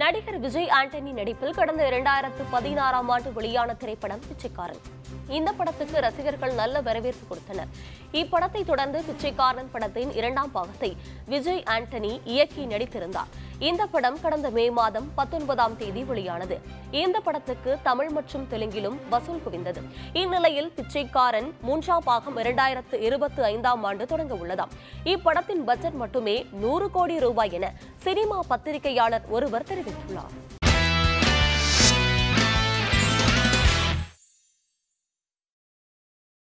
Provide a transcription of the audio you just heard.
நடிகர் விஜய் ஆண்டனி நடிப்பில் கடந்த இரண்டாயிரத்து பதினாறாம் ஆண்டு வெளியான திரைப்படம் பிச்சைக்காரன். இந்த படத்துக்கு ரசிகர்கள் நல்ல வரவேற்பு கொடுத்தனர். இப்படத்தை தொடர்ந்து பிச்சைக்காரன் படத்தின் இரண்டாம் பாகத்தை விஜய் ஆண்டனி இயக்கி நடித்திருந்தார். இந்த படம் கடந்த மே மாதம் பத்தொன்பதாம் தேதி வெளியானது. இந்த படத்துக்கு தமிழ் மற்றும் தெலுங்கிலும் வசூல் குவிந்தது. இந்நிலையில் பிச்சைக்காரன் மூன்றாம் பாகம் இரண்டாயிரத்து இருபத்தி ஐந்தாம் ஆண்டு தொடங்க உள்ளதாம். இப்படத்தின் பட்ஜெட் மட்டுமே நூறு கோடி ரூபாய் என சினிமா பத்திரிகையாளர் ஒருவர் தெரிவித்துள்ளார்.